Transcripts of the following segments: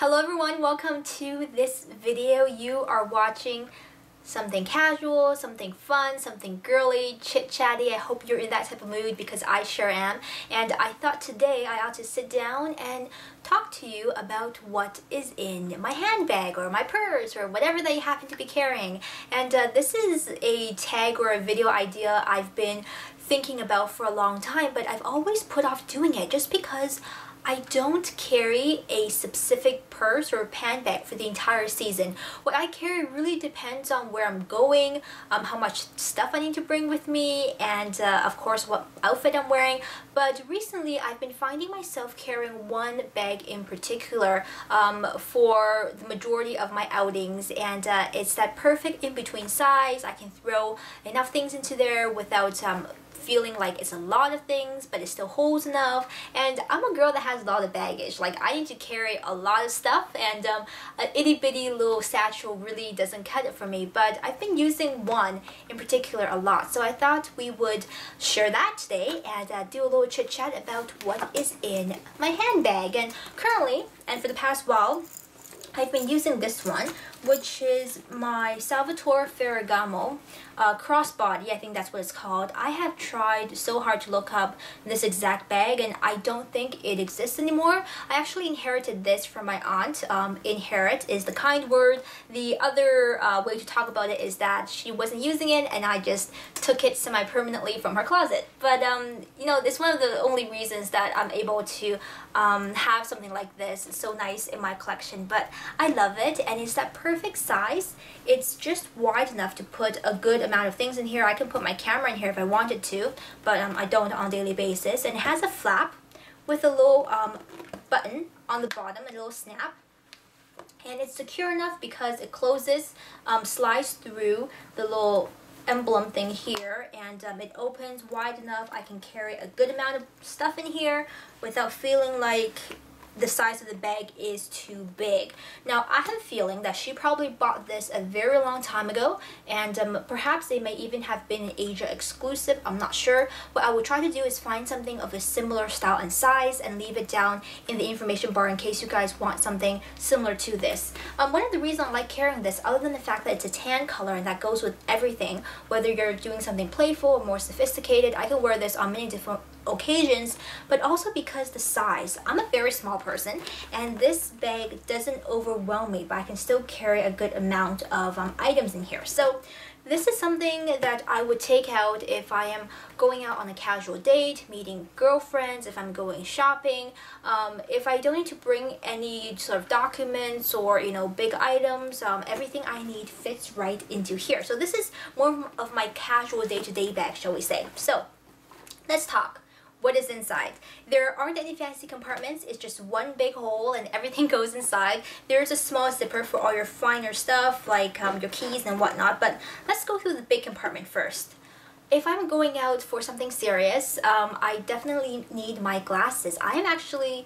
Hello everyone, welcome to this video. You are watching something casual, something fun, something girly, chit-chatty. I hope you're in that type of mood because I sure am. And I thought today I ought to sit down and talk to you about what is in my handbag or my purse or whatever you happen to be carrying. And uh, this is a tag or a video idea I've been thinking about for a long time, but I've always put off doing it just because I don't carry a specific purse or pan bag for the entire season. What I carry really depends on where I'm going, um, how much stuff I need to bring with me, and uh, of course what outfit I'm wearing. But recently I've been finding myself carrying one bag in particular um, for the majority of my outings and uh, it's that perfect in-between size. I can throw enough things into there without um, feeling like it's a lot of things but it still holds enough. And I'm a girl that has a lot of baggage. Like I need to carry a lot of stuff and um, an itty bitty little satchel really doesn't cut it for me. But I've been using one in particular a lot so I thought we would share that today and uh, do a little chit chat about what is in my handbag. And currently and for the past while I've been using this one which is my Salvatore Ferragamo uh, crossbody, I think that's what it's called. I have tried so hard to look up this exact bag and I don't think it exists anymore. I actually inherited this from my aunt. Um, inherit is the kind word. The other uh, way to talk about it is that she wasn't using it and I just took it semi-permanently from her closet. But um, you know, it's one of the only reasons that I'm able to um, have something like this. It's so nice in my collection, but I love it and it's that perfect size. It's just wide enough to put a good amount of things in here. I can put my camera in here if I wanted to, but um, I don't on a daily basis. And it has a flap with a little um, button on the bottom, a little snap. And it's secure enough because it closes, um, slides through the little emblem thing here and um, it opens wide enough I can carry a good amount of stuff in here without feeling like the size of the bag is too big. Now, I have a feeling that she probably bought this a very long time ago, and um, perhaps they may even have been an Asia exclusive, I'm not sure. What I would try to do is find something of a similar style and size and leave it down in the information bar in case you guys want something similar to this. Um, one of the reasons I like carrying this, other than the fact that it's a tan color and that goes with everything, whether you're doing something playful or more sophisticated, I can wear this on many different occasions, but also because the size. I'm a very small person and this bag doesn't overwhelm me, but I can still carry a good amount of um, items in here. So this is something that I would take out if I am going out on a casual date, meeting girlfriends, if I'm going shopping, um, if I don't need to bring any sort of documents or, you know, big items, um, everything I need fits right into here. So this is more of my casual day-to-day -day bag, shall we say. So let's talk what is inside. There aren't any fancy compartments, it's just one big hole and everything goes inside. There's a small zipper for all your finer stuff like um, your keys and whatnot, but let's go through the big compartment first. If I'm going out for something serious, um, I definitely need my glasses. I am actually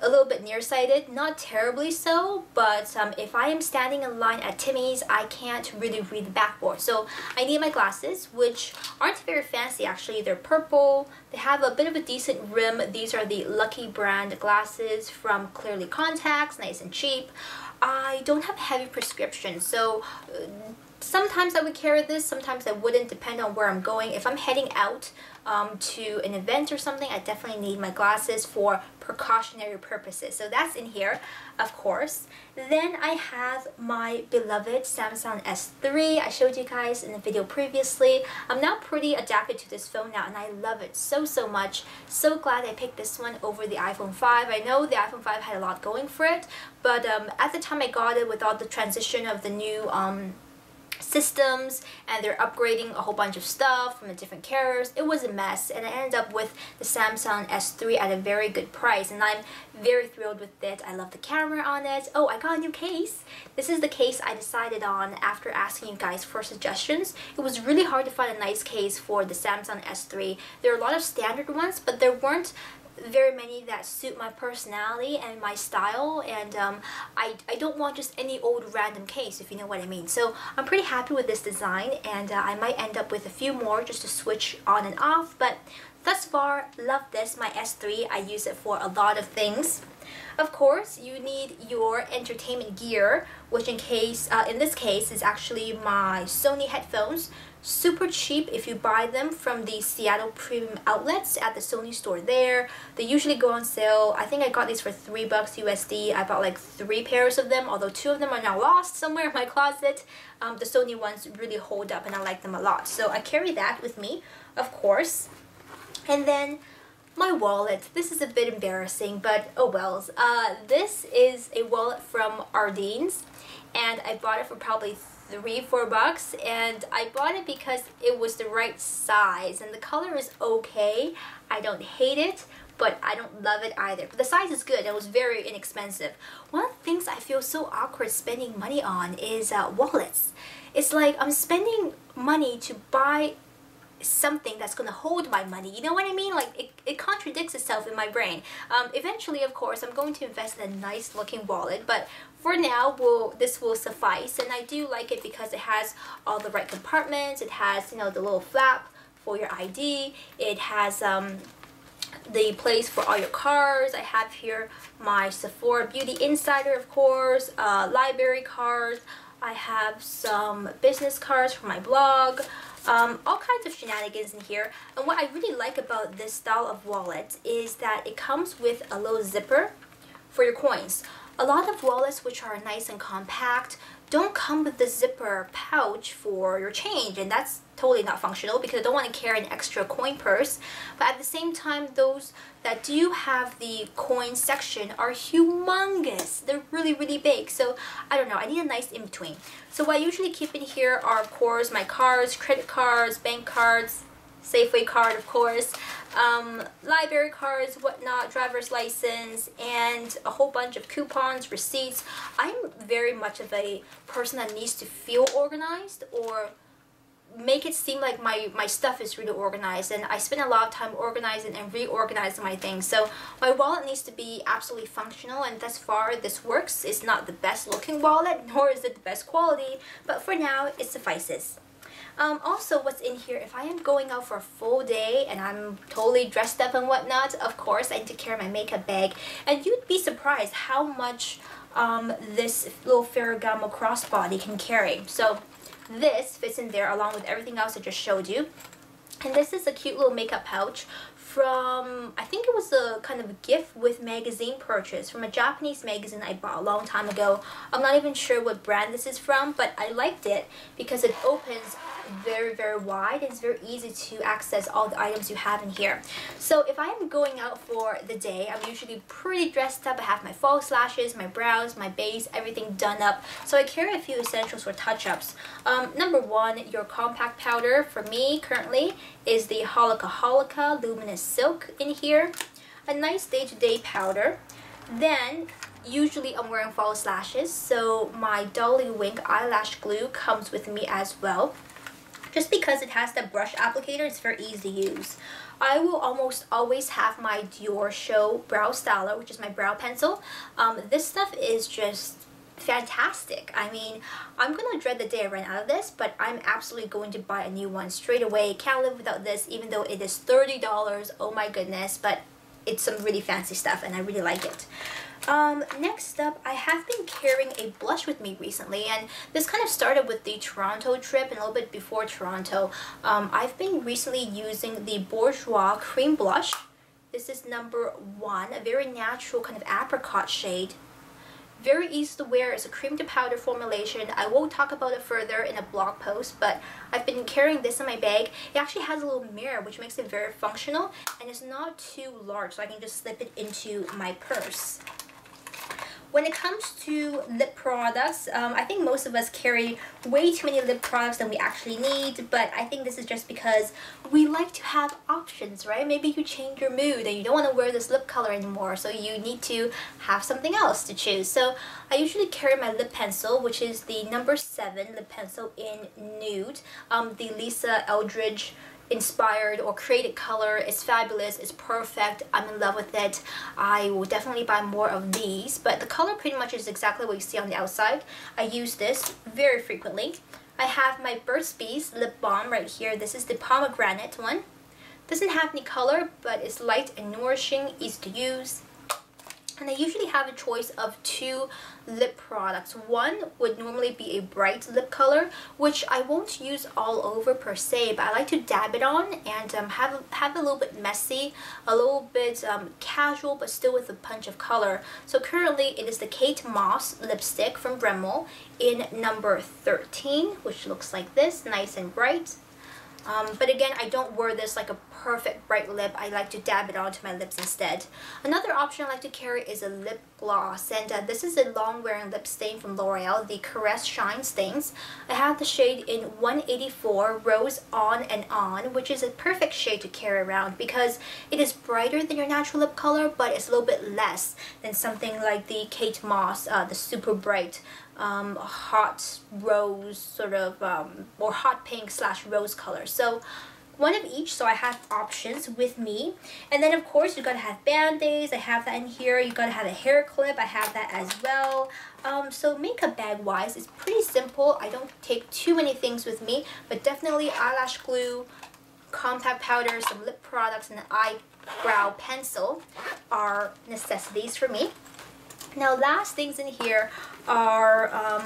a little bit nearsighted, not terribly so, but um, if I am standing in line at Timmy's, I can't really read the backboard. So I need my glasses, which aren't very fancy actually. They're purple, they have a bit of a decent rim. These are the Lucky brand glasses from Clearly Contacts, nice and cheap. I don't have heavy prescription, so uh, sometimes I would carry this, sometimes I wouldn't, depend on where I'm going. If I'm heading out um, to an event or something, I definitely need my glasses for precautionary purposes. So that's in here, of course. Then I have my beloved Samsung S3. I showed you guys in the video previously. I'm now pretty adapted to this phone now and I love it so, so much. So glad I picked this one over the iPhone 5. I know the iPhone 5 had a lot going for it, but um, at the time I got it with all the transition of the new um, systems and they're upgrading a whole bunch of stuff from the different carriers. It was a mess and I ended up with the Samsung S3 at a very good price and I'm very thrilled with it. I love the camera on it. Oh, I got a new case. This is the case I decided on after asking you guys for suggestions. It was really hard to find a nice case for the Samsung S3. There are a lot of standard ones, but there weren't very many that suit my personality and my style and um, I, I don't want just any old random case if you know what I mean. So I'm pretty happy with this design and uh, I might end up with a few more just to switch on and off but thus far, love this, my S3. I use it for a lot of things. Of course, you need your entertainment gear, which in case, uh, in this case, is actually my Sony headphones. Super cheap if you buy them from the Seattle Premium Outlets at the Sony store there. They usually go on sale. I think I got these for 3 bucks USD. I bought like 3 pairs of them, although 2 of them are now lost somewhere in my closet. Um, the Sony ones really hold up and I like them a lot. So I carry that with me, of course. And then my wallet. This is a bit embarrassing, but oh wells. Uh, this is a wallet from Ardene's, and I bought it for probably three, four bucks, and I bought it because it was the right size, and the color is okay. I don't hate it, but I don't love it either. But the size is good. It was very inexpensive. One of the things I feel so awkward spending money on is uh, wallets. It's like I'm spending money to buy something that's going to hold my money. You know what I mean? Like it, it contradicts itself in my brain. Um, eventually, of course, I'm going to invest in a nice looking wallet, but for now, will this will suffice. And I do like it because it has all the right compartments. It has, you know, the little flap for your ID. It has um, the place for all your cards. I have here my Sephora Beauty Insider, of course, uh, library cards. I have some business cards for my blog. Um, all kinds of shenanigans in here. And what I really like about this style of wallet is that it comes with a little zipper for your coins. A lot of wallets which are nice and compact don't come with the zipper pouch for your change and that's totally not functional because I don't want to carry an extra coin purse. But at the same time those that do have the coin section are humongous. They're really really big. So I don't know I need a nice in-between. So what I usually keep in here are of course my cards credit cards bank cards Safeway card of course um, library cards, whatnot, driver's license, and a whole bunch of coupons, receipts. I'm very much of a person that needs to feel organized or make it seem like my, my stuff is really organized and I spend a lot of time organizing and reorganizing my things. So my wallet needs to be absolutely functional and thus far this works. It's not the best looking wallet nor is it the best quality but for now it suffices. Um, also, what's in here, if I am going out for a full day and I'm totally dressed up and whatnot, of course, I need to carry my makeup bag. And you'd be surprised how much um, this little Ferragamo crossbody can carry. So this fits in there along with everything else I just showed you. And this is a cute little makeup pouch from, I think it was a kind of gift with magazine purchase from a Japanese magazine I bought a long time ago. I'm not even sure what brand this is from, but I liked it because it opens very, very wide. It's very easy to access all the items you have in here. So if I am going out for the day, I'm usually pretty dressed up. I have my false lashes, my brows, my base, everything done up. So I carry a few essentials for touch-ups. Um, number one, your compact powder for me currently is the Holika Holika Luminous Silk in here. A nice day-to-day -day powder. Then usually I'm wearing false lashes, so my Dolly Wink eyelash glue comes with me as well. Just because it has the brush applicator, it's very easy to use. I will almost always have my Dior Show Brow Styler, which is my brow pencil. Um, this stuff is just fantastic. I mean, I'm gonna dread the day I run out of this, but I'm absolutely going to buy a new one straight away. Can't live without this, even though it is $30. Oh my goodness, but it's some really fancy stuff and I really like it. Um, next up, I have been carrying a blush with me recently, and this kind of started with the Toronto trip and a little bit before Toronto. Um, I've been recently using the Bourjois Cream Blush. This is number one, a very natural kind of apricot shade. Very easy to wear. It's a cream to powder formulation. I will talk about it further in a blog post, but I've been carrying this in my bag. It actually has a little mirror, which makes it very functional, and it's not too large, so I can just slip it into my purse. When it comes to lip products, um, I think most of us carry way too many lip products than we actually need, but I think this is just because we like to have options, right? Maybe you change your mood and you don't want to wear this lip color anymore, so you need to have something else to choose. So I usually carry my lip pencil, which is the number 7 lip pencil in nude, um, the Lisa Eldridge inspired or created color. It's fabulous. It's perfect. I'm in love with it. I will definitely buy more of these. But the color pretty much is exactly what you see on the outside. I use this very frequently. I have my Burt's Bees lip balm right here. This is the pomegranate one. Doesn't have any color, but it's light and nourishing, easy to use. And I usually have a choice of two lip products. One would normally be a bright lip color, which I won't use all over per se, but I like to dab it on and um, have, have a little bit messy, a little bit um, casual, but still with a punch of color. So currently it is the Kate Moss lipstick from Rimmel in number 13, which looks like this, nice and bright. Um, but again, I don't wear this like a perfect bright lip. I like to dab it onto my lips instead. Another option I like to carry is a lip gloss. And uh, this is a long wearing lip stain from L'Oreal, the Caresse Shine Stains. I have the shade in 184 Rose On and On, which is a perfect shade to carry around because it is brighter than your natural lip color, but it's a little bit less than something like the Kate Moss, uh, the super bright um, hot rose sort of um, or hot pink slash rose color. So one of each so I have options with me. And then of course you gotta have band-aids I have that in here. You gotta have a hair clip I have that as well. Um, so makeup bag wise it's pretty simple. I don't take too many things with me but definitely eyelash glue compact powder some lip products and an eyebrow pencil are necessities for me now last things in here are um,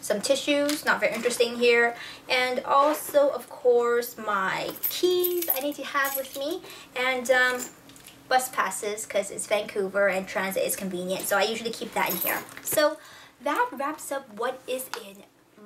some tissues, not very interesting here, and also of course my keys I need to have with me, and um, bus passes because it's Vancouver and transit is convenient, so I usually keep that in here. So that wraps up what is in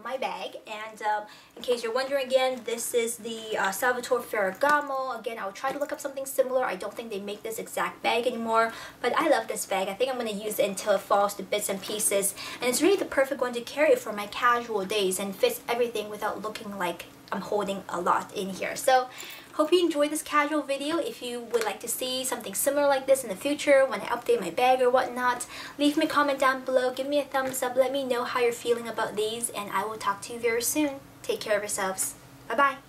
my bag. And um, in case you're wondering again, this is the uh, Salvatore Ferragamo. Again, I'll try to look up something similar. I don't think they make this exact bag anymore, but I love this bag. I think I'm going to use it until it falls to bits and pieces. And it's really the perfect one to carry for my casual days and fits everything without looking like I'm holding a lot in here. So Hope you enjoyed this casual video. If you would like to see something similar like this in the future when I update my bag or whatnot, leave me a comment down below. Give me a thumbs up. Let me know how you're feeling about these and I will talk to you very soon. Take care of yourselves. Bye-bye.